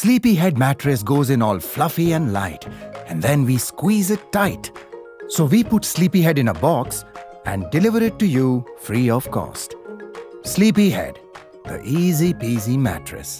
Sleepyhead mattress goes in all fluffy and light, and then we squeeze it tight. So we put Sleepyhead in a box and deliver it to you free of cost. Sleepyhead, the easy peasy mattress.